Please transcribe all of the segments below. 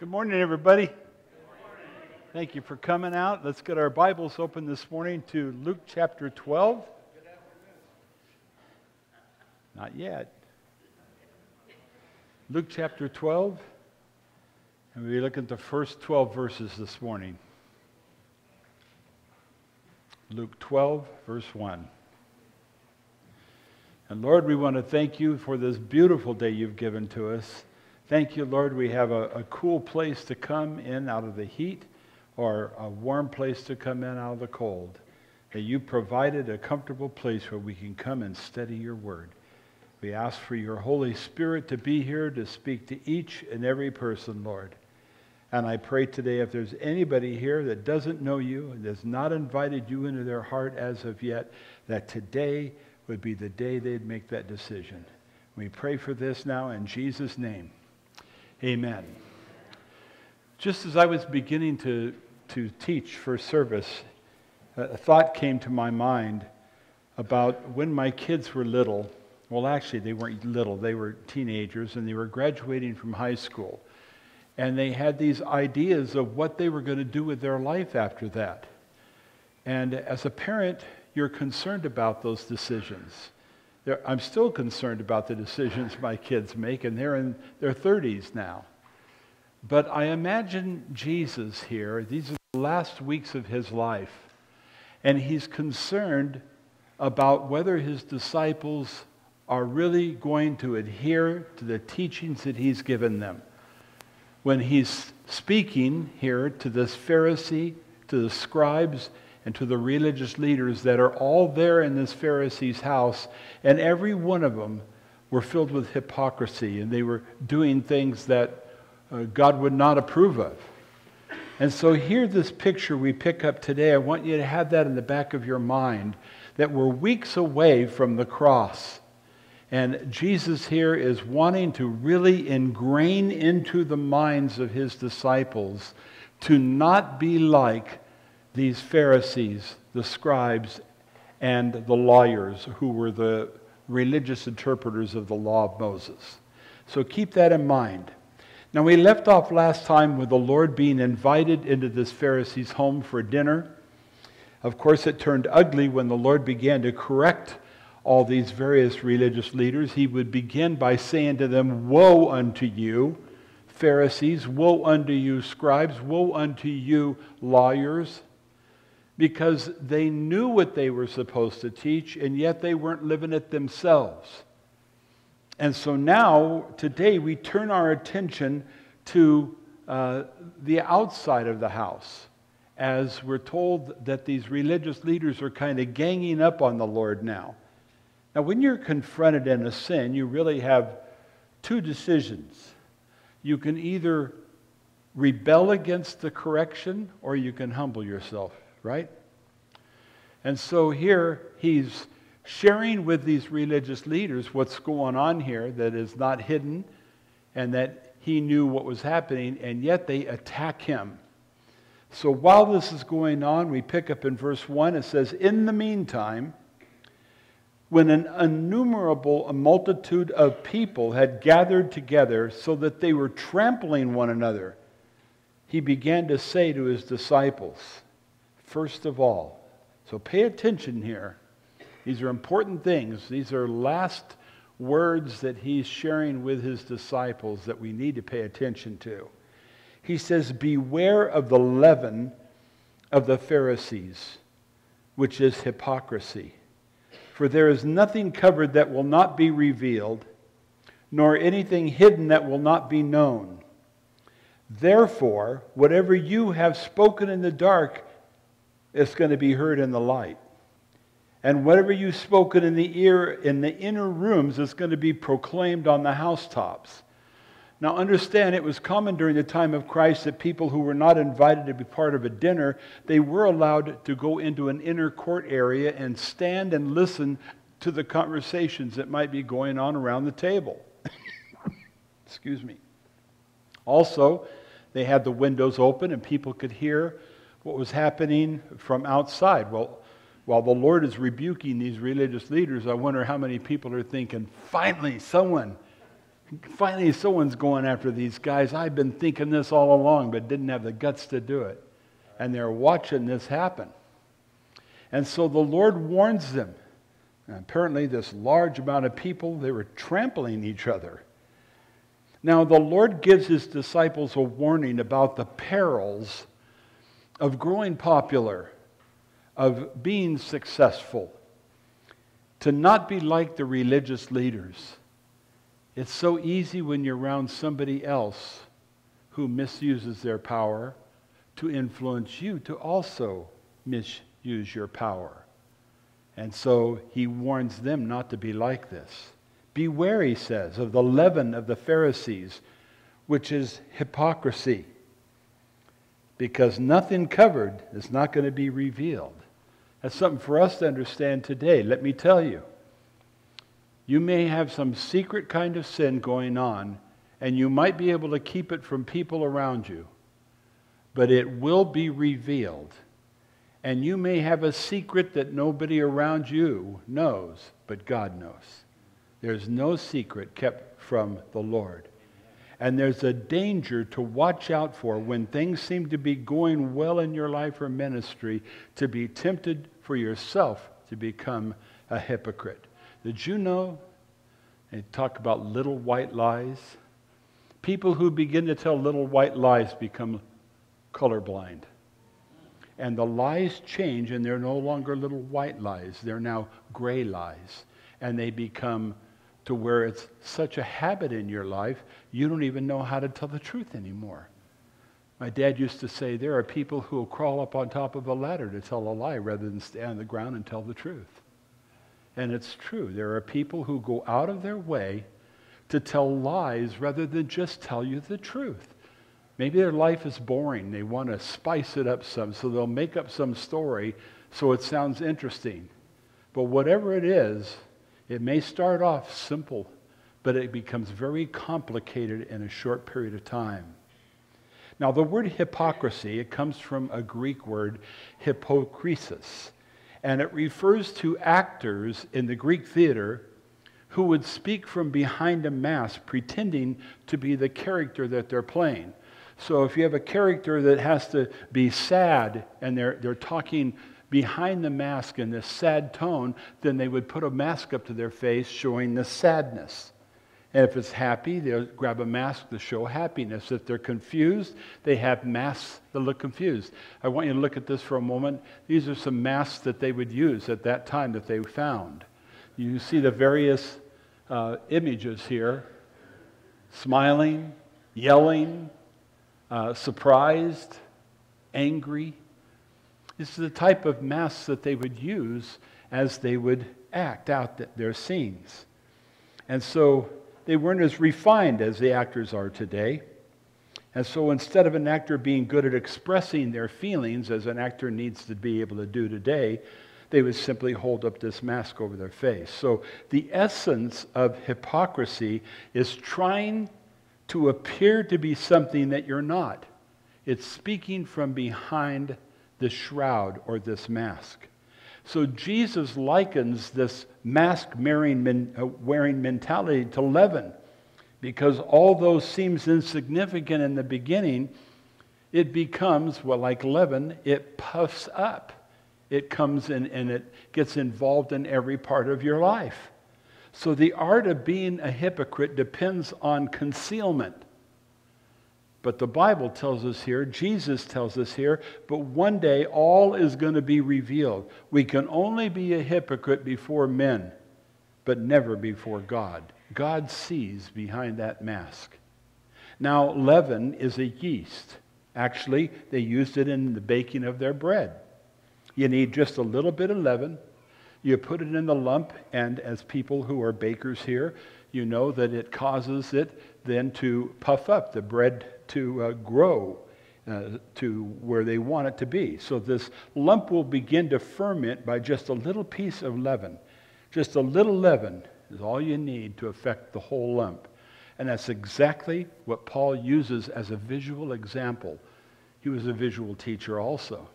Good morning, everybody. Thank you for coming out. Let's get our Bibles open this morning to Luke chapter 12. Not yet. Luke chapter 12. And we'll be looking at the first 12 verses this morning. Luke 12, verse 1. And Lord, we want to thank you for this beautiful day you've given to us. Thank you, Lord, we have a, a, cool place to come in out of the heat or a warm place to come in out of the cold. That you provided a comfortable place where we can come and study your word. We ask for your Holy Spirit to be here to speak to each and every person, Lord. And I pray today if there's anybody here that doesn't know you and has not invited you into their heart as of yet, that today would be the day they'd make that decision. We pray for this now in Jesus' name. Amen. Just as I was beginning to, to teach for service, a thought came to my mind about when my kids were little. Well, actually, they weren't little, they were teenagers and they were graduating from high school. And they had these ideas of what they were going to do with their life after that. And as a parent, you're concerned about those decisions. I'm still concerned about the decisions my kids make, and they're in their 30s now. But I imagine Jesus here, these are the last weeks of his life, and he's concerned about whether his disciples are really going to adhere to the teachings that he's given them. When he's speaking here to this Pharisee, to the scribes, and to the religious leaders that are all there in this Pharisee's house, and every one of them were filled with hypocrisy, and they were doing things that uh, God would not approve of. And so, here, this picture we pick up today, I want you to have that in the back of your mind that we're weeks away from the cross. And Jesus here is wanting to really ingrain into the minds of his disciples to not be like these Pharisees, the scribes, and the lawyers who were the religious interpreters of the law of Moses. So keep that in mind. Now, we left off last time with the Lord being invited into this Pharisee's home for dinner. Of course, it turned ugly when the Lord began to correct all these various religious leaders. He would begin by saying to them, Woe unto you, Pharisees! Woe unto you, scribes! Woe unto you, lawyers! Because they knew what they were supposed to teach, and yet they weren't living it themselves. And so now, today, we turn our attention to uh, the outside of the house, as we're told that these religious leaders are kind of ganging up on the Lord now. Now, when you're confronted in a sin, you really have two decisions. You can either rebel against the correction or you can humble yourself right? And so here he's sharing with these religious leaders what's going on here that is not hidden and that he knew what was happening, and yet they attack him. So while this is going on, we pick up in verse 1, it says, In the meantime, when an innumerable multitude of people had gathered together so that they were trampling one another, he began to say to his disciples, first of all. So pay attention here. These are important things. These are last words that he's sharing with his disciples that we need to pay attention to. He says, Beware of the leaven of the Pharisees, which is hypocrisy. For there is nothing covered that will not be revealed, nor anything hidden that will not be known. Therefore, whatever you have spoken in the dark, it's going to be heard in the light. And whatever you've spoken in the ear in the inner rooms is going to be proclaimed on the housetops. Now, understand, it was common during the time of Christ that people who were not invited to be part of a dinner, they were allowed to go into an inner court area and stand and listen to the conversations that might be going on around the table. Excuse me. Also, they had the windows open and people could hear what was happening from outside. Well, while the Lord is rebuking these religious leaders, I wonder how many people are thinking, finally, someone finally someone's going after these guys. I've been thinking this all along, but didn't have the guts to do it. And they're watching this happen. And so the Lord warns them. And apparently, this large amount of people, they were trampling each other. Now, the Lord gives his disciples a warning about the perils of growing popular, of being successful, to not be like the religious leaders. It's so easy when you're around somebody else who misuses their power to influence you to also misuse your power. And so he warns them not to be like this. Beware, he says, of the leaven of the Pharisees, which is hypocrisy, because nothing covered is not going to be revealed. That's something for us to understand today. Let me tell you. You may have some secret kind of sin going on, and you might be able to keep it from people around you, but it will be revealed. And you may have a secret that nobody around you knows, but God knows. There's no secret kept from the Lord. And there's a danger to watch out for when things seem to be going well in your life or ministry to be tempted for yourself to become a hypocrite. Did you know? They talk about little white lies. People who begin to tell little white lies become colorblind. And the lies change, and they're no longer little white lies. They're now gray lies. And they become to where it's such a habit in your life, you don't even know how to tell the truth anymore. My dad used to say there are people who will crawl up on top of a ladder to tell a lie rather than stand on the ground and tell the truth. And it's true. There are people who go out of their way to tell lies rather than just tell you the truth. Maybe their life is boring. They want to spice it up some, so they'll make up some story so it sounds interesting. But whatever it is, it may start off simple, but it becomes very complicated in a short period of time. Now, the word hypocrisy, it comes from a Greek word, hypokrisis, and it refers to actors in the Greek theater who would speak from behind a mask, pretending to be the character that they're playing. So if you have a character that has to be sad and they're, they're talking behind the mask in this sad tone, then they would put a mask up to their face showing the sadness. And if it's happy, they'll grab a mask to show happiness. If they're confused, they have masks that look confused. I want you to look at this for a moment. These are some masks that they would use at that time that they found. You see the various uh, images here smiling, yelling, uh, surprised, angry. This is the type of masks that they would use as they would act out their scenes. And so they weren't as refined as the actors are today. And so instead of an actor being good at expressing their feelings, as an actor needs to be able to do today, they would simply hold up this mask over their face. So the essence of hypocrisy is trying to appear to be something that you're not. It's speaking from behind the shroud or this mask. So Jesus likens this mask wearing, uh, wearing mentality to leaven because although seems insignificant in the beginning, it becomes, well, like leaven, it puffs up. It comes in and it gets involved in every part of your life. So the art of being a hypocrite depends on concealment. But the Bible tells us here, Jesus tells us here, but one day all is going to be revealed. We can only be a hypocrite before men, but never before God. God sees behind that mask. Now, leaven is a yeast. Actually, they used it in the baking of their bread. You need just a little bit of leaven, you put it in the lump, and as people who are bakers here, you know that it causes it then to puff up, the bread to uh, grow uh, to where they want it to be. So this lump will begin to ferment by just a little piece of leaven. Just a little leaven is all you need to affect the whole lump. And that's exactly what Paul uses as a visual example. He was a visual teacher also.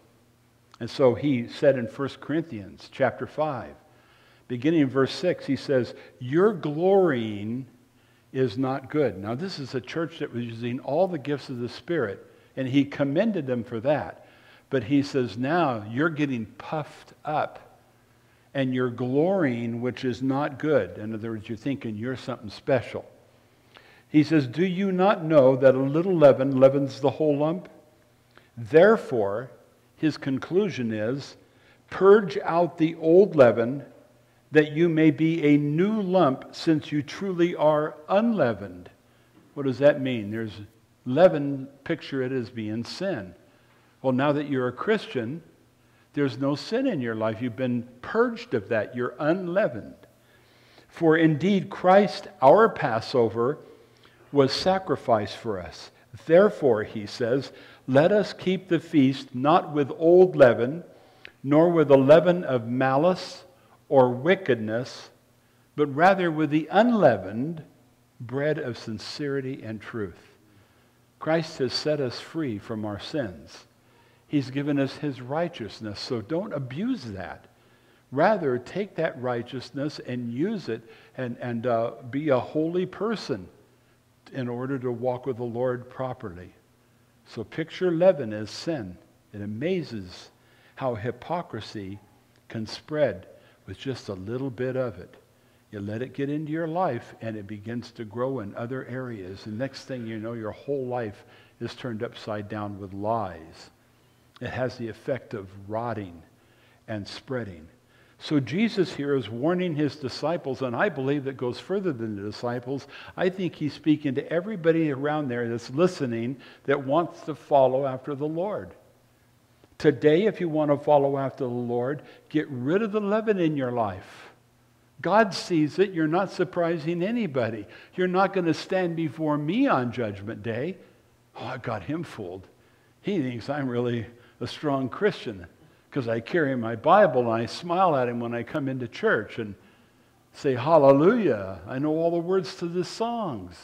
And so he said in 1 Corinthians chapter 5, beginning in verse 6, he says, Your glorying is not good. Now, this is a church that was using all the gifts of the Spirit, and he commended them for that. But he says, now you're getting puffed up and you're glorying, which is not good. In other words, you're thinking you're something special. He says, Do you not know that a little leaven leavens the whole lump? Therefore, his conclusion is, Purge out the old leaven that you may be a new lump since you truly are unleavened. What does that mean? There's leaven, picture it as being sin. Well, now that you're a Christian, there's no sin in your life. You've been purged of that. You're unleavened. For indeed, Christ, our Passover, was sacrificed for us. Therefore, he says, let us keep the feast not with old leaven, nor with the leaven of malice or wickedness, but rather with the unleavened bread of sincerity and truth. Christ has set us free from our sins. He's given us his righteousness, so don't abuse that. Rather, take that righteousness and use it and, and uh, be a holy person in order to walk with the Lord properly. So picture leaven as sin. It amazes how hypocrisy can spread with just a little bit of it. You let it get into your life and it begins to grow in other areas. The next thing you know, your whole life is turned upside down with lies. It has the effect of rotting and spreading. So Jesus here is warning his disciples, and I believe that goes further than the disciples. I think he's speaking to everybody around there that's listening that wants to follow after the Lord. Today, if you want to follow after the Lord, get rid of the leaven in your life. God sees it. You're not surprising anybody. You're not going to stand before me on Judgment Day. Oh, I got him fooled. He thinks I'm really a strong Christian because I carry my Bible and I smile at him when I come into church and say, Hallelujah. I know all the words to the songs.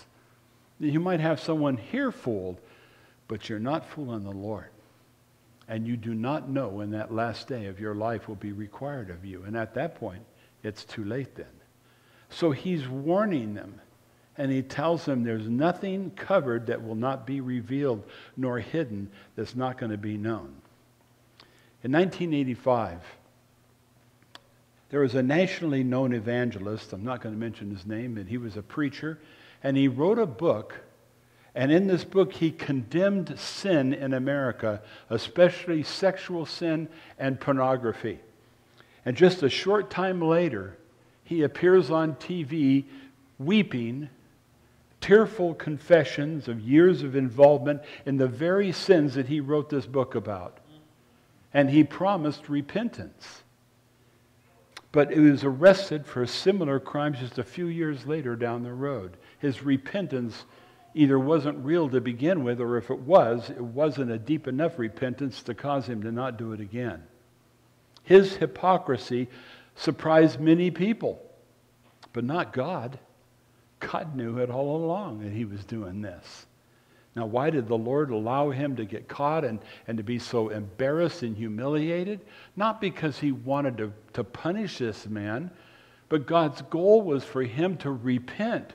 You might have someone here fooled, but you're not fooling the Lord. And you do not know when that last day of your life will be required of you. And at that point, it's too late then. So he's warning them. And he tells them there's nothing covered that will not be revealed nor hidden that's not going to be known. In 1985, there was a nationally known evangelist. I'm not going to mention his name, but he was a preacher. And he wrote a book and in this book, he condemned sin in America, especially sexual sin and pornography. And just a short time later, he appears on TV weeping, tearful confessions of years of involvement in the very sins that he wrote this book about. And he promised repentance. But he was arrested for similar crimes just a few years later down the road. His repentance either wasn't real to begin with, or if it was, it wasn't a deep enough repentance to cause him to not do it again. His hypocrisy surprised many people, but not God. God knew it all along that he was doing this. Now, why did the Lord allow him to get caught and, and to be so embarrassed and humiliated? Not because he wanted to, to punish this man, but God's goal was for him to repent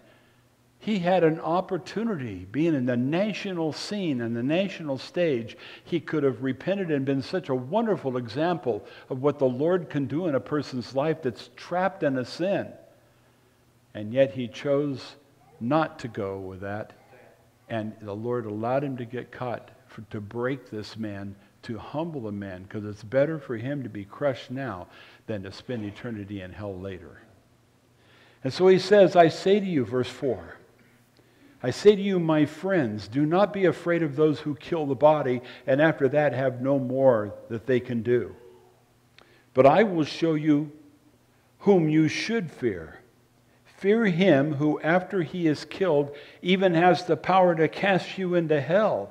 he had an opportunity, being in the national scene and the national stage, he could have repented and been such a wonderful example of what the Lord can do in a person's life that's trapped in a sin. And yet he chose not to go with that. And the Lord allowed him to get caught for, to break this man, to humble a man, because it's better for him to be crushed now than to spend eternity in hell later. And so he says, I say to you, verse 4. I say to you, my friends, do not be afraid of those who kill the body and after that have no more that they can do. But I will show you whom you should fear. Fear him who, after he is killed, even has the power to cast you into hell.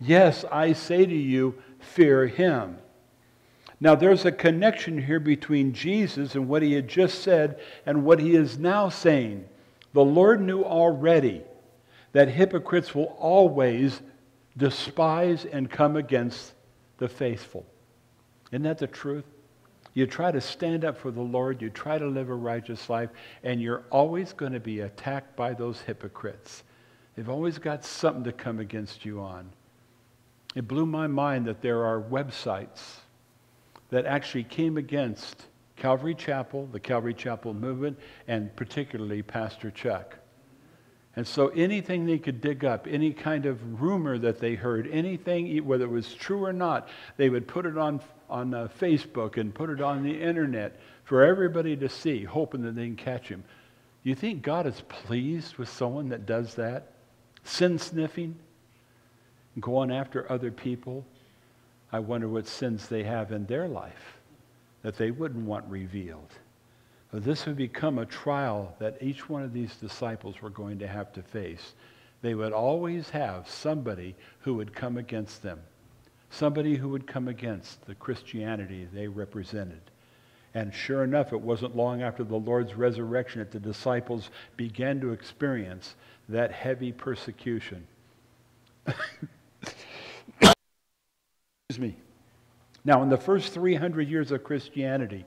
Yes, I say to you, fear him. Now, there's a connection here between Jesus and what he had just said and what he is now saying. The Lord knew already that hypocrites will always despise and come against the faithful. Isn't that the truth? You try to stand up for the Lord, you try to live a righteous life, and you're always going to be attacked by those hypocrites. They've always got something to come against you on. It blew my mind that there are websites that actually came against Calvary Chapel, the Calvary Chapel movement, and particularly Pastor Chuck. And so anything they could dig up, any kind of rumor that they heard, anything, whether it was true or not, they would put it on, on uh, Facebook and put it on the internet for everybody to see, hoping that they can catch him. You think God is pleased with someone that does that? Sin sniffing? Going after other people? I wonder what sins they have in their life that they wouldn't want revealed. This would become a trial that each one of these disciples were going to have to face. They would always have somebody who would come against them, somebody who would come against the Christianity they represented. And sure enough, it wasn't long after the Lord's resurrection that the disciples began to experience that heavy persecution. Excuse me. Now, in the first 300 years of Christianity,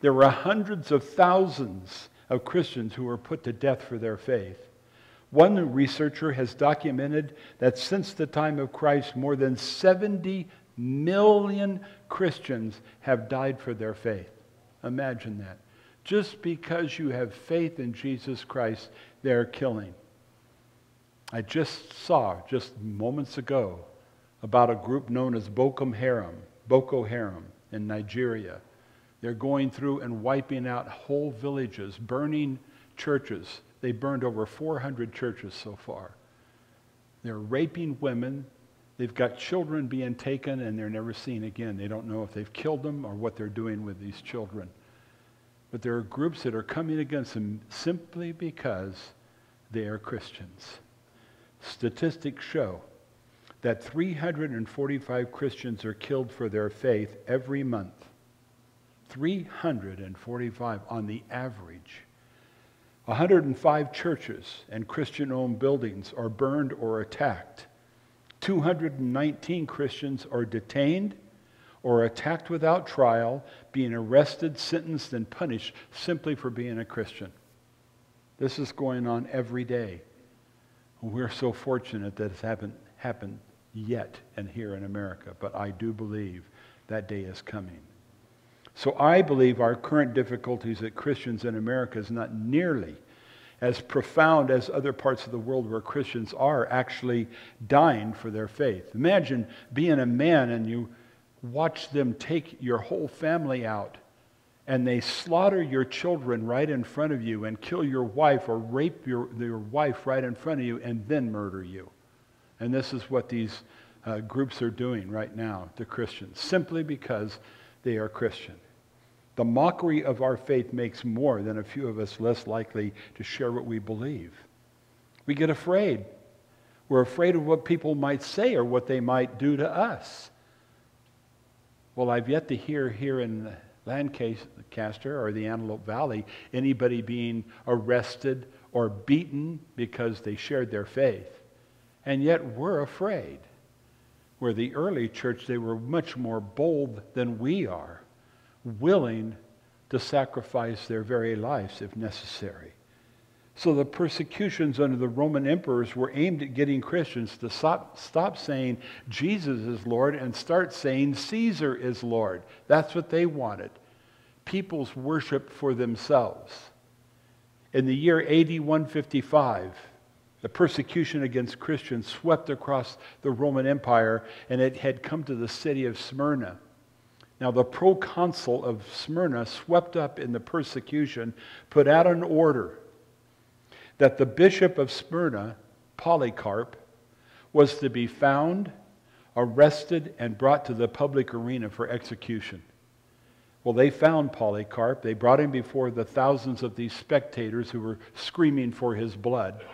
there were hundreds of thousands of Christians who were put to death for their faith. One researcher has documented that since the time of Christ, more than 70 million Christians have died for their faith. Imagine that. Just because you have faith in Jesus Christ, they're killing. I just saw, just moments ago, about a group known as Boko Haram, Boko Haram in Nigeria. They're going through and wiping out whole villages, burning churches. They burned over 400 churches so far. They're raping women. They've got children being taken and they're never seen again. They don't know if they've killed them or what they're doing with these children. But there are groups that are coming against them simply because they are Christians. Statistics show that 345 Christians are killed for their faith every month. 345 on the average. 105 churches and Christian owned buildings are burned or attacked. 219 Christians are detained or attacked without trial, being arrested, sentenced, and punished simply for being a Christian. This is going on every day. We're so fortunate that it hasn't happened yet and here in America, but I do believe that day is coming. So I believe our current difficulties as Christians in America is not nearly as profound as other parts of the world where Christians are actually dying for their faith. Imagine being a man and you watch them take your whole family out and they slaughter your children right in front of you and kill your wife or rape your, your wife right in front of you and then murder you. And this is what these uh, groups are doing right now to Christians, simply because they are Christian. The mockery of our faith makes more than a few of us less likely to share what we believe. We get afraid. We're afraid of what people might say or what they might do to us. Well, I've yet to hear here in Lancaster or the Antelope Valley anybody being arrested or beaten because they shared their faith. And yet we're afraid. Where the early church, they were much more bold than we are, willing to sacrifice their very lives if necessary. So the persecutions under the Roman emperors were aimed at getting Christians to stop, stop saying Jesus is Lord and start saying Caesar is Lord. That's what they wanted. People's worship for themselves. In the year AD 155, the persecution against Christians swept across the Roman Empire and it had come to the city of Smyrna. Now, the proconsul of Smyrna, swept up in the persecution, put out an order that the bishop of Smyrna, Polycarp, was to be found, arrested, and brought to the public arena for execution. Well, they found Polycarp. They brought him before the thousands of these spectators who were screaming for his blood.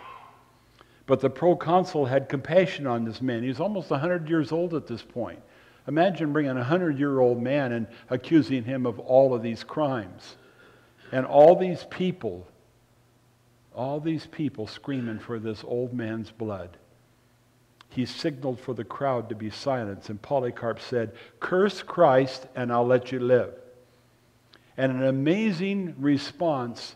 But the proconsul had compassion on this man. He was almost 100 years old at this point. Imagine bringing a 100 year old man and accusing him of all of these crimes. And all these people, all these people screaming for this old man's blood. He signaled for the crowd to be silent, and Polycarp said, Curse Christ, and I'll let you live. And an amazing response,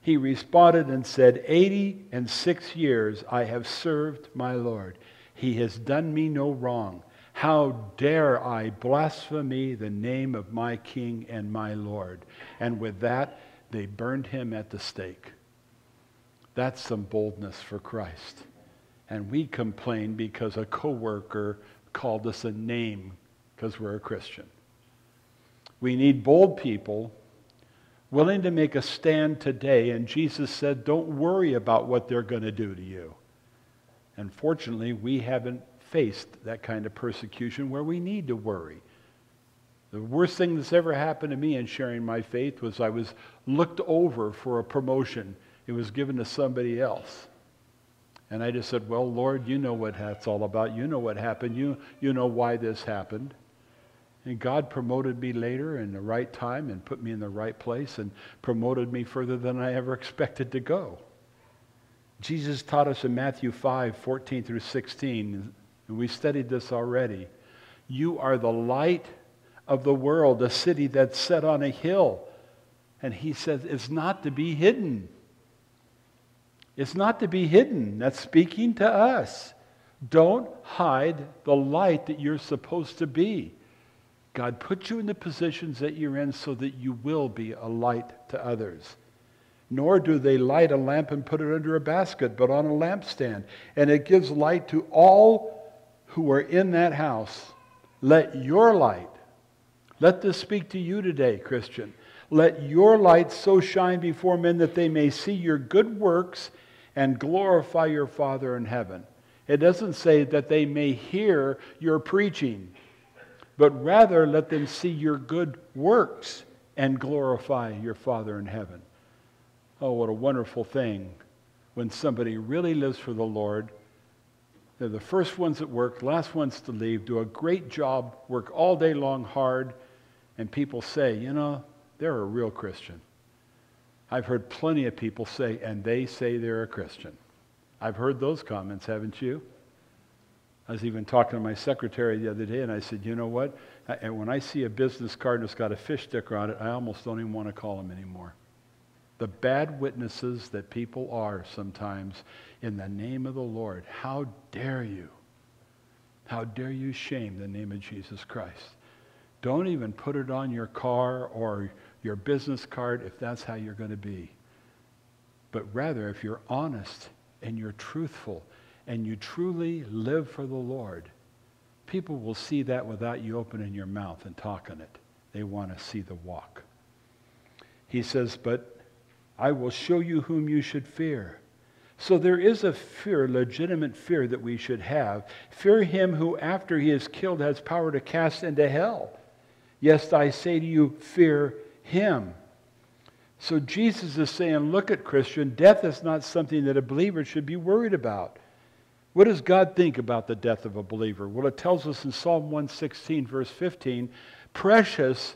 he responded and said, 80 and six years I have served my Lord. He has done me no wrong. How dare I blaspheme the name of my King and my Lord? And with that, they burned him at the stake. That's some boldness for Christ. And we complain because a coworker called us a name because we're a Christian. We need bold people willing to make a stand today. And Jesus said, Don't worry about what they're going to do to you. And fortunately, we haven't faced that kind of persecution where we need to worry. The worst thing that's ever happened to me in sharing my faith was I was looked over for a promotion. It was given to somebody else. And I just said, Well, Lord, you know what that's all about. You know what happened. You, you know why this happened. And God promoted me later in the right time and put me in the right place and promoted me further than I ever expected to go. Jesus taught us in Matthew 5 14 through 16, and we studied this already. You are the light of the world, a city that's set on a hill. And he says it's not to be hidden. It's not to be hidden. That's speaking to us. Don't hide the light that you're supposed to be. God put you in the positions that you're in so that you will be a light to others. Nor do they light a lamp and put it under a basket, but on a lampstand. And it gives light to all who are in that house. Let your light, let this speak to you today, Christian. Let your light so shine before men that they may see your good works and glorify your Father in heaven. It doesn't say that they may hear your preaching but rather let them see your good works and glorify your Father in heaven. Oh, what a wonderful thing when somebody really lives for the Lord. They're the first ones at work, last ones to leave, do a great job, work all day long hard, and people say, you know, they're a real Christian. I've heard plenty of people say, and they say they're a Christian. I've heard those comments, haven't you? I was even talking to my secretary the other day, and I said, you know what? And when I see a business card that's got a fish sticker on it, I almost don't even want to call them anymore. The bad witnesses that people are sometimes in the name of the Lord. How dare you? How dare you shame the name of Jesus Christ? Don't even put it on your car or your business card if that's how you're going to be. But rather, if you're honest and you're truthful and you truly live for the Lord, people will see that without you opening your mouth and talking it. They want to see the walk. He says, But I will show you whom you should fear. So there is a fear, legitimate fear that we should have. Fear him who, after he is killed, has power to cast into hell. Yes, I say to you, fear him. So Jesus is saying, look at Christian, death is not something that a believer should be worried about. What does God think about the death of a believer? Well, it tells us in Psalm 116, verse 15 precious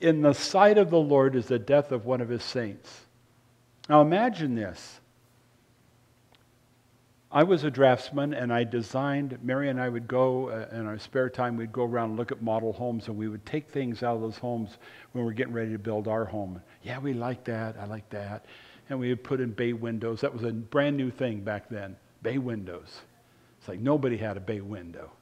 in the sight of the Lord is the death of one of his saints. Now imagine this. I was a draftsman and I designed, Mary and I would go uh, in our spare time, we'd go around and look at model homes and we would take things out of those homes when we are getting ready to build our home. Yeah, we like that, I like that. And we would put in bay windows. That was a brand new thing back then bay windows. It's like nobody had a bay window.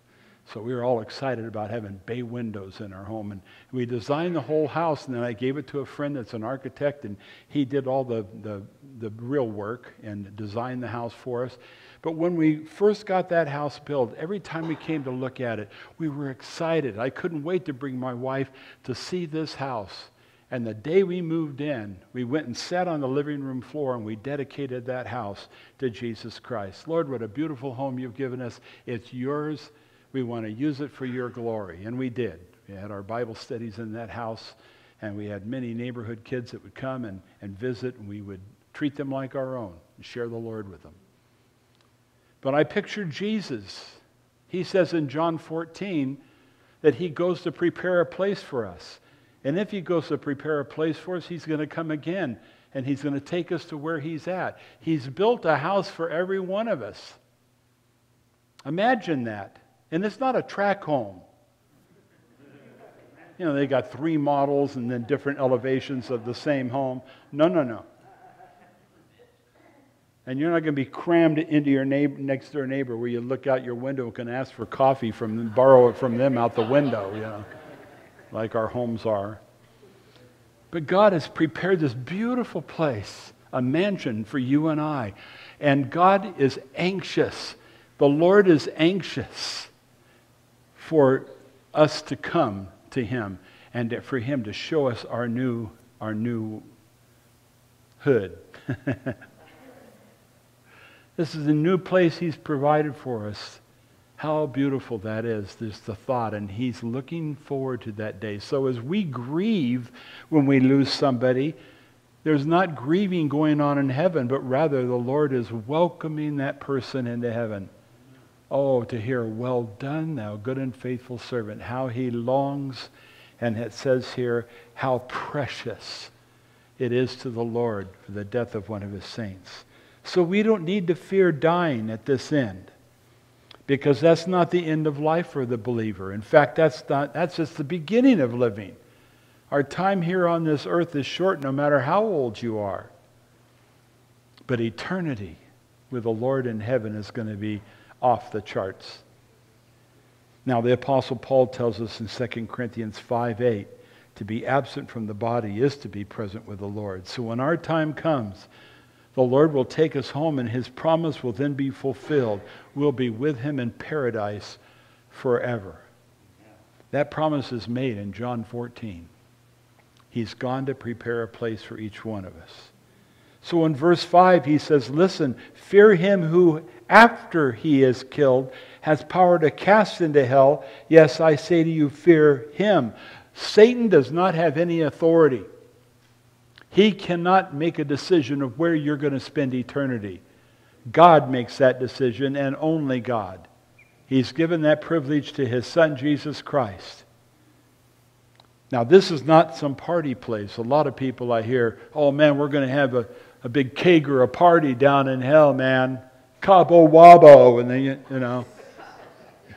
So we were all excited about having bay windows in our home. And we designed the whole house, and then I gave it to a friend that's an architect, and he did all the, the, the real work and designed the house for us. But when we first got that house built, every time we came to look at it, we were excited. I couldn't wait to bring my wife to see this house. And the day we moved in, we went and sat on the living room floor and we dedicated that house to Jesus Christ. Lord, what a beautiful home you've given us. It's yours. We want to use it for your glory. And we did. We had our Bible studies in that house, and we had many neighborhood kids that would come and, and visit, and we would treat them like our own and share the Lord with them. But I pictured Jesus. He says in John 14 that he goes to prepare a place for us. And if he goes to prepare a place for us, he's going to come again and he's going to take us to where he's at. He's built a house for every one of us. Imagine that. And it's not a track home. you know, they got three models and then different elevations of the same home. No, no, no. And you're not going to be crammed into your neighbor, next door neighbor where you look out your window and can ask for coffee from them, borrow it from them out the window, you know, like our homes are. But God has prepared this beautiful place, a mansion for you and I. And God is anxious. The Lord is anxious for us to come to Him and for Him to show us our new, our new hood. this is a new place He's provided for us. How beautiful that is. There's the thought, and He's looking forward to that day. So as we grieve when we lose somebody, there's not grieving going on in heaven, but rather the Lord is welcoming that person into heaven. Oh, to hear, well done, thou good and faithful servant. How he longs, and it says here, how precious it is to the Lord for the death of one of his saints. So we don't need to fear dying at this end because that's not the end of life for the believer. In fact, that's, not, that's just the beginning of living. Our time here on this earth is short no matter how old you are. But eternity with the Lord in heaven is going to be off the charts. Now, the Apostle Paul tells us in 2 Corinthians 5 8, to be absent from the body is to be present with the Lord. So when our time comes, the Lord will take us home, and his promise will then be fulfilled. We'll be with him in paradise forever. That promise is made in John 14. He's gone to prepare a place for each one of us. So in verse 5, he says, Listen, fear him who, after he is killed, has power to cast into hell. Yes, I say to you, fear him. Satan does not have any authority. He cannot make a decision of where you're going to spend eternity. God makes that decision, and only God. He's given that privilege to his son, Jesus Christ. Now, this is not some party place. A lot of people I hear, oh man, we're going to have a, a big keg or a party down in hell, man. Cabo Wabo. And then, you, you know,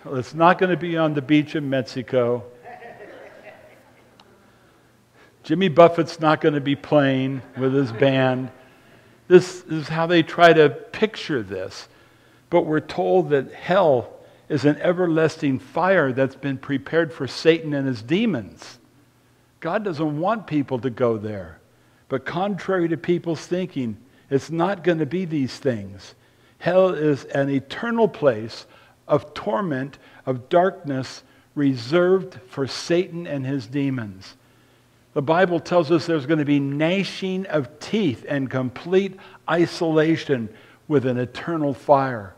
it's not going to be on the beach in Mexico. Jimmy Buffett's not going to be playing with his band. This is how they try to picture this. But we're told that hell is an everlasting fire that's been prepared for Satan and his demons. God doesn't want people to go there. But contrary to people's thinking, it's not going to be these things. Hell is an eternal place of torment, of darkness, reserved for Satan and his demons. The Bible tells us there's going to be gnashing of teeth and complete isolation with an eternal fire.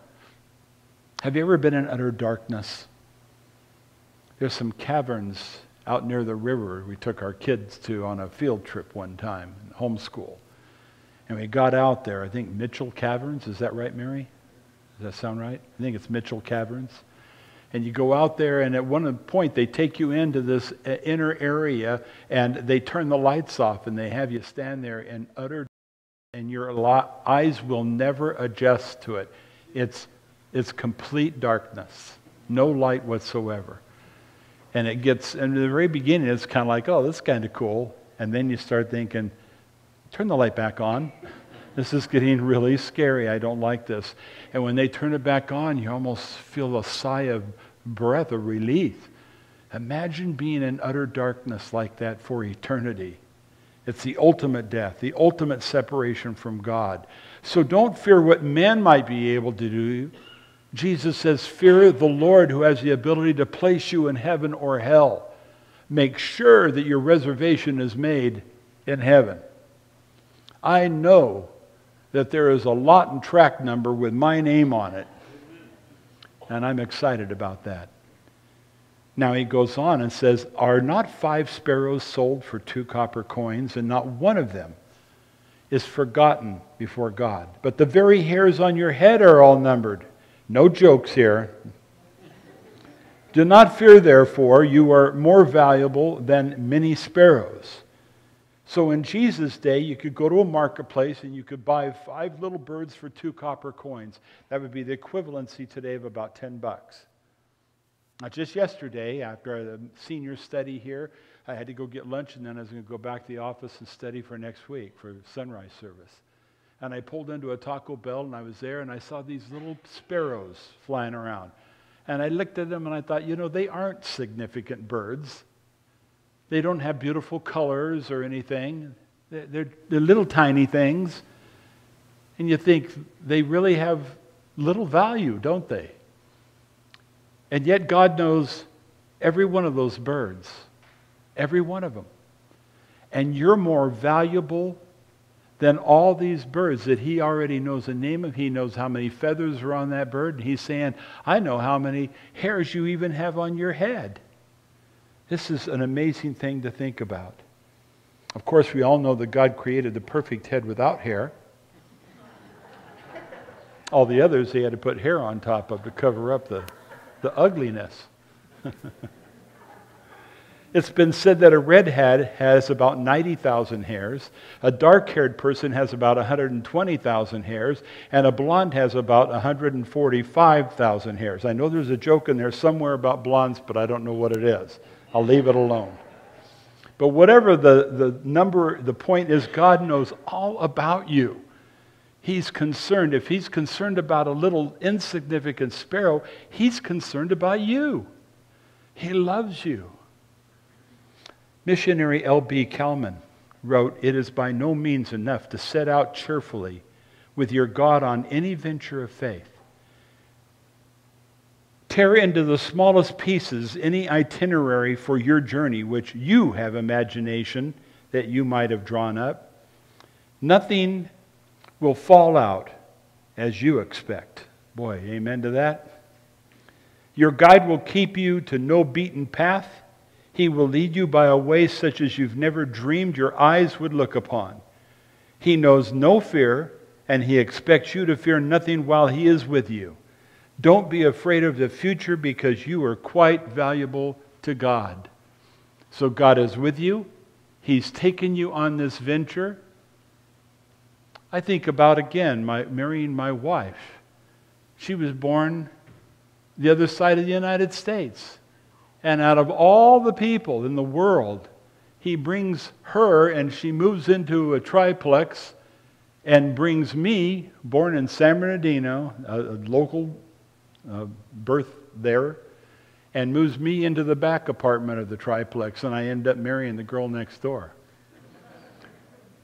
Have you ever been in utter darkness? There's some caverns out near the river we took our kids to on a field trip one time, homeschool. And we got out there, I think Mitchell Caverns, is that right, Mary? Does that sound right? I think it's Mitchell Caverns. And you go out there and at one point they take you into this uh, inner area and they turn the lights off and they have you stand there in utter and your eyes will never adjust to it. It's it's complete darkness. No light whatsoever. And it gets in the very beginning it's kind of like oh this is kind of cool. And then you start thinking turn the light back on this is getting really scary. I don't like this. And when they turn it back on, you almost feel a sigh of breath of relief. Imagine being in utter darkness like that for eternity. It's the ultimate death, the ultimate separation from God. So don't fear what man might be able to do. Jesus says, Fear the Lord who has the ability to place you in heaven or hell. Make sure that your reservation is made in heaven. I know that there is a lot and track number with my name on it. And I'm excited about that. Now he goes on and says, Are not five sparrows sold for two copper coins, and not one of them is forgotten before God? But the very hairs on your head are all numbered. No jokes here. Do not fear, therefore, you are more valuable than many sparrows. So in Jesus' day, you could go to a marketplace and you could buy five little birds for two copper coins. That would be the equivalency today of about 10 bucks. Now, just yesterday, after the senior study here, I had to go get lunch, and then I was going to go back to the office and study for next week for sunrise service. And I pulled into a Taco Bell, and I was there, and I saw these little sparrows flying around. And I looked at them, and I thought, you know, they aren't significant birds. They don't have beautiful colors or anything. They're, they're, they're little tiny things. And you think they really have little value, don't they? And yet God knows every one of those birds, every one of them. And you're more valuable than all these birds that he already knows the name of. He knows how many feathers are on that bird. And he's saying, I know how many hairs you even have on your head. This is an amazing thing to think about. Of course, we all know that God created the perfect head without hair. All the others he had to put hair on top of to cover up the, the ugliness. it's been said that a redhead has about 90,000 hairs, a dark haired person has about 120,000 hairs, and a blonde has about 145,000 hairs. I know there's a joke in there somewhere about blondes, but I don't know what it is. I'll leave it alone. But whatever the, the number, the point is, God knows all about you. He's concerned. If he's concerned about a little insignificant sparrow, he's concerned about you. He loves you. Missionary L.B. Cowman wrote It is by no means enough to set out cheerfully with your God on any venture of faith. Tear into the smallest pieces any itinerary for your journey which you have imagination that you might have drawn up. Nothing will fall out as you expect. Boy, amen to that. Your guide will keep you to no beaten path. He will lead you by a way such as you've never dreamed your eyes would look upon. He knows no fear, and he expects you to fear nothing while he is with you. Don't be afraid of the future because you are quite valuable to God. So God is with you. He's taken you on this venture. I think about again my marrying my wife. She was born the other side of the United States. And out of all the people in the world, he brings her and she moves into a triplex and brings me, born in San Bernardino, a, a local uh, birth there, and moves me into the back apartment of the triplex, and I end up marrying the girl next door.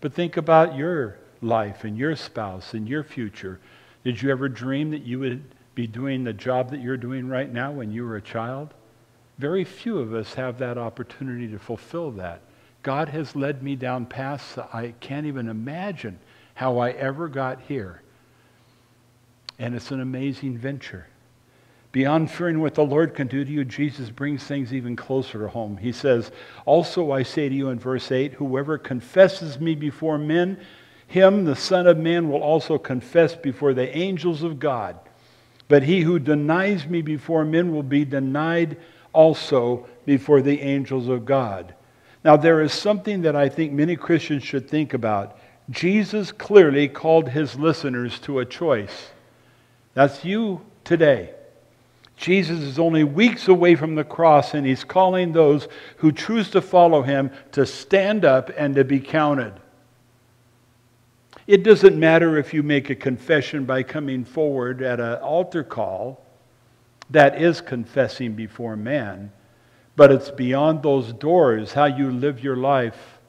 But think about your life and your spouse and your future. Did you ever dream that you would be doing the job that you're doing right now when you were a child? Very few of us have that opportunity to fulfill that. God has led me down paths I can't even imagine how I ever got here. And it's an amazing venture. Beyond fearing what the Lord can do to you, Jesus brings things even closer to home. He says, Also I say to you in verse 8, whoever confesses me before men, him, the Son of Man, will also confess before the angels of God. But he who denies me before men will be denied also before the angels of God. Now, there is something that I think many Christians should think about. Jesus clearly called his listeners to a choice. That's you today. Jesus is only weeks away from the cross, and he's calling those who choose to follow him to stand up and to be counted. It doesn't matter if you make a confession by coming forward at an altar call, that is confessing before man, but it's beyond those doors how you live your life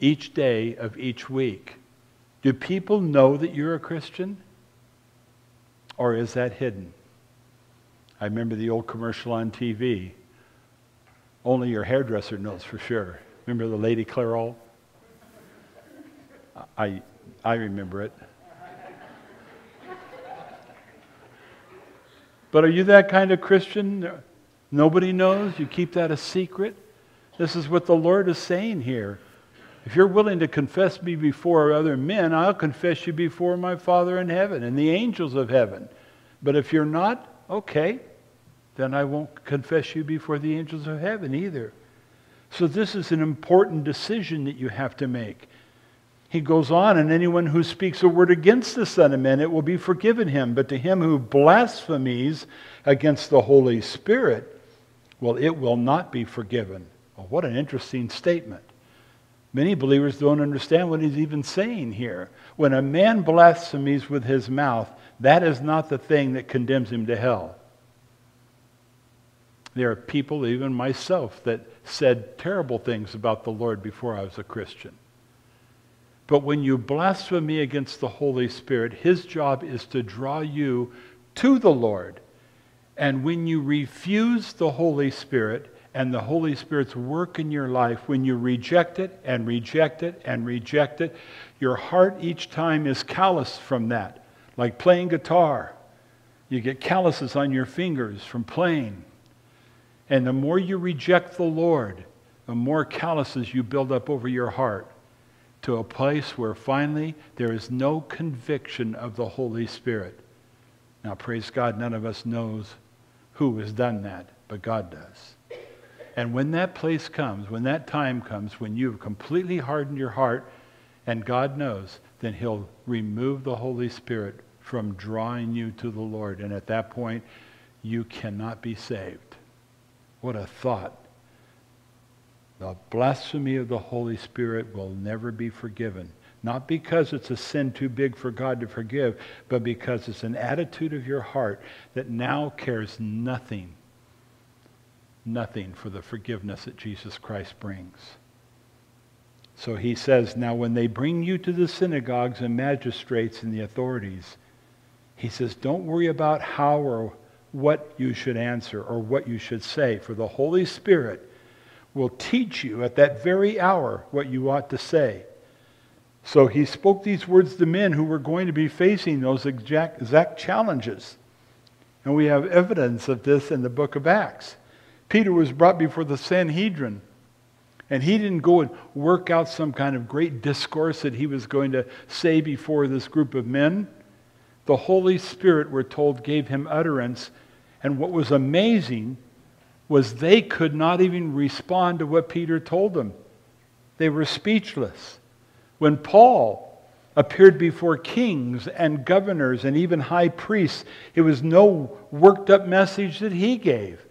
each day of each week. Do people know that you're a Christian? Or is that hidden? I remember the old commercial on TV. Only your hairdresser knows for sure. Remember the Lady Clairol? I, I remember it. But are you that kind of Christian? Nobody knows? You keep that a secret? This is what the Lord is saying here. If you're willing to confess me before other men, I'll confess you before my Father in heaven and the angels of heaven. But if you're not, okay, then I won't confess you before the angels of heaven either. So this is an important decision that you have to make. He goes on, and anyone who speaks a word against the Son of Man, it will be forgiven him. But to him who blasphemies against the Holy Spirit, well, it will not be forgiven. Well, what an interesting statement. Many believers don't understand what he's even saying here. When a man blasphemes with his mouth, that is not the thing that condemns him to hell. There are people, even myself, that said terrible things about the Lord before I was a Christian. But when you blaspheme against the Holy Spirit, his job is to draw you to the Lord. And when you refuse the Holy Spirit, and the Holy Spirit's work in your life, when you reject it and reject it and reject it, your heart each time is calloused from that, like playing guitar. You get calluses on your fingers from playing. And the more you reject the Lord, the more calluses you build up over your heart to a place where finally there is no conviction of the Holy Spirit. Now, praise God, none of us knows who has done that, but God does. And when that place comes, when that time comes, when you've completely hardened your heart, and God knows, then He'll remove the Holy Spirit from drawing you to the Lord. And at that point, you cannot be saved. What a thought. The blasphemy of the Holy Spirit will never be forgiven. Not because it's a sin too big for God to forgive, but because it's an attitude of your heart that now cares nothing nothing for the forgiveness that Jesus Christ brings. So he says, Now when they bring you to the synagogues and magistrates and the authorities, he says, Don't worry about how or what you should answer or what you should say, for the Holy Spirit will teach you at that very hour what you ought to say. So he spoke these words to men who were going to be facing those exact, exact challenges. And we have evidence of this in the book of Acts. Peter was brought before the Sanhedrin. And he didn't go and work out some kind of great discourse that he was going to say before this group of men. The Holy Spirit, we're told, gave him utterance. And what was amazing was they could not even respond to what Peter told them. They were speechless. When Paul appeared before kings and governors and even high priests, it was no worked up message that he gave.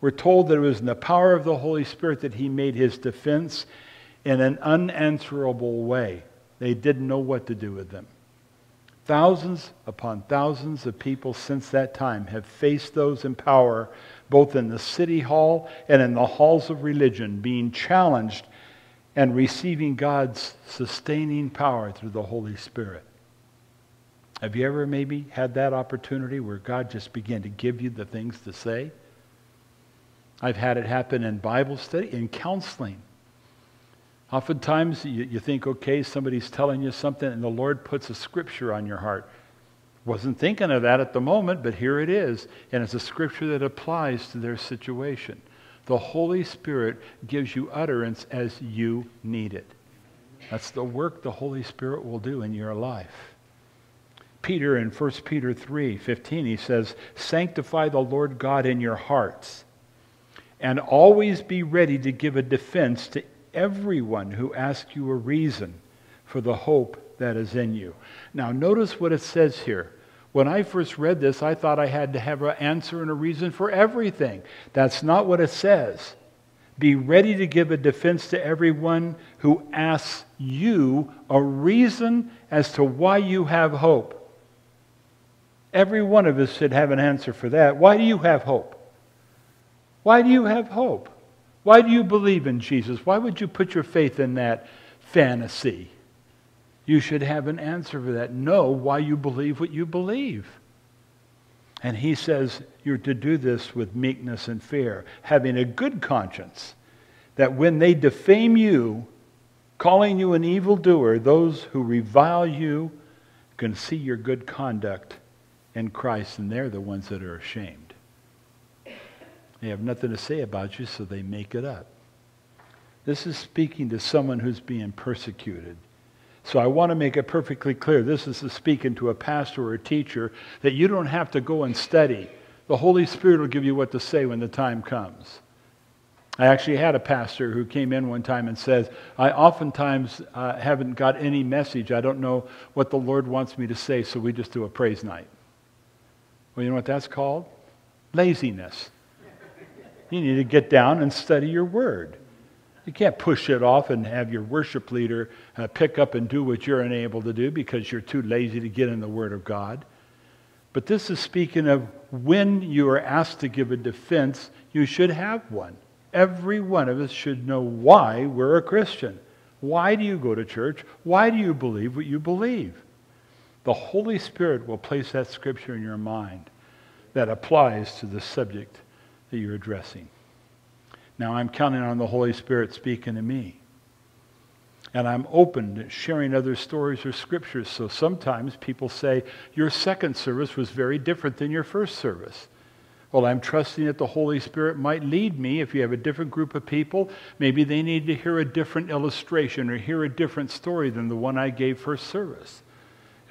We're told that it was in the power of the Holy Spirit that he made his defense in an unanswerable way. They didn't know what to do with them. Thousands upon thousands of people since that time have faced those in power, both in the city hall and in the halls of religion, being challenged and receiving God's sustaining power through the Holy Spirit. Have you ever maybe had that opportunity where God just began to give you the things to say? I've had it happen in Bible study, in counseling. Oftentimes you, you think, okay, somebody's telling you something, and the Lord puts a scripture on your heart. Wasn't thinking of that at the moment, but here it is. And it's a scripture that applies to their situation. The Holy Spirit gives you utterance as you need it. That's the work the Holy Spirit will do in your life. Peter in 1 Peter 3 15, he says, Sanctify the Lord God in your hearts and always be ready to give a defense to everyone who asks you a reason for the hope that is in you. Now, notice what it says here. When I first read this, I thought I had to have an answer and a reason for everything. That's not what it says. Be ready to give a defense to everyone who asks you a reason as to why you have hope. Every one of us should have an answer for that. Why do you have hope? Why do you have hope? Why do you believe in Jesus? Why would you put your faith in that fantasy? You should have an answer for that. Know why you believe what you believe. And he says you're to do this with meekness and fear, having a good conscience, that when they defame you, calling you an evildoer, those who revile you can see your good conduct in Christ, and they're the ones that are ashamed. They have nothing to say about you, so they make it up. This is speaking to someone who's being persecuted. So I want to make it perfectly clear. This is speaking to a pastor or a teacher that you don't have to go and study. The Holy Spirit will give you what to say when the time comes. I actually had a pastor who came in one time and says, I oftentimes uh, haven't got any message. I don't know what the Lord wants me to say, so we just do a praise night. Well, you know what that's called? Laziness. You need to get down and study your word. You can't push it off and have your worship leader uh, pick up and do what you're unable to do because you're too lazy to get in the Word of God. But this is speaking of when you are asked to give a defense, you should have one. Every one of us should know why we're a Christian. Why do you go to church? Why do you believe what you believe? The Holy Spirit will place that scripture in your mind that applies to the subject that you're addressing. Now, I'm counting on the Holy Spirit speaking to me. And I'm open to sharing other stories or scriptures. So sometimes people say, Your second service was very different than your first service. Well, I'm trusting that the Holy Spirit might lead me. If you have a different group of people, maybe they need to hear a different illustration or hear a different story than the one I gave first service.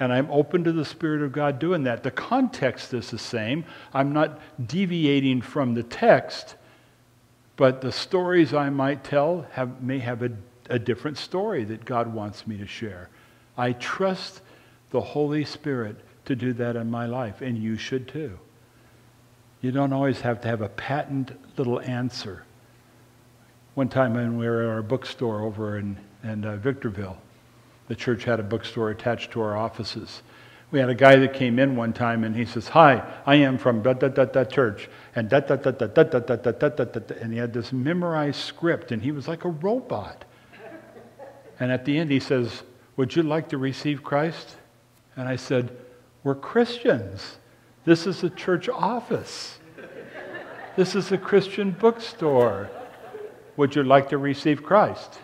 And I'm open to the Spirit of God doing that. The context is the same. I'm not deviating from the text, but the stories I might tell have, may have a, a different story that God wants me to share. I trust the Holy Spirit to do that in my life, and you should too. You don't always have to have a patent little answer. One time when we were at our bookstore over in, in uh, Victorville, the church had a bookstore attached to our offices. We had a guy that came in one time and he says, Hi, I am from da da da da church and da da da da da da da da da da da and he had this memorized script and he was like a robot. And at the end he says, Would you like to receive Christ? And I said, We're Christians. This is a church office. This is a Christian bookstore. Would you like to receive Christ?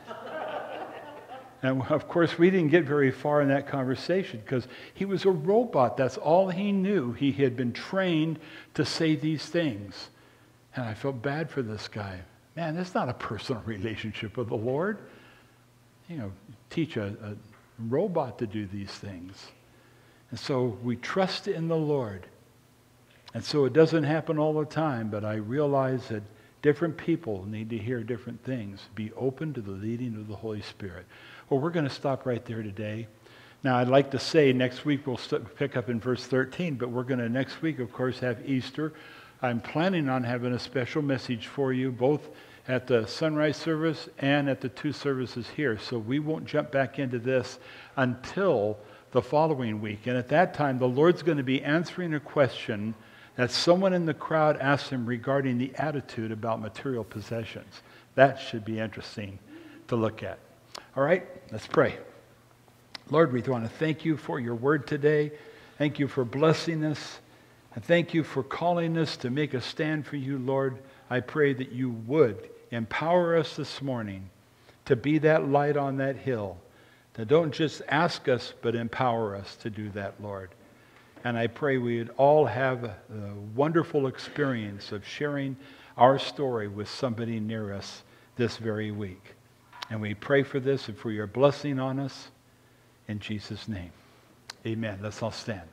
And of course, we didn't get very far in that conversation because he was a robot. That's all he knew. He had been trained to say these things. And I felt bad for this guy. Man, that's not a personal relationship with the Lord. You know, teach a, a robot to do these things. And so we trust in the Lord. And so it doesn't happen all the time, but I realize that different people need to hear different things. Be open to the leading of the Holy Spirit. Well, we're going to stop right there today. Now, I'd like to say next week we'll pick up in verse 13, but we're going to next week, of course, have Easter. I'm planning on having a special message for you, both at the sunrise service and at the two services here. So we won't jump back into this until the following week. And at that time, the Lord's going to be answering a question that someone in the crowd asked him regarding the attitude about material possessions. That should be interesting to look at. All right, let's pray. Lord, we want to thank you for your word today. Thank you for blessing us. And thank you for calling us to make a stand for you, Lord. I pray that you would empower us this morning to be that light on that hill. Now, don't just ask us, but empower us to do that, Lord. And I pray we would all have a, wonderful experience of sharing our story with somebody near us this very week. And we pray for this and for your blessing on us. In Jesus' name. Amen. Let's all stand.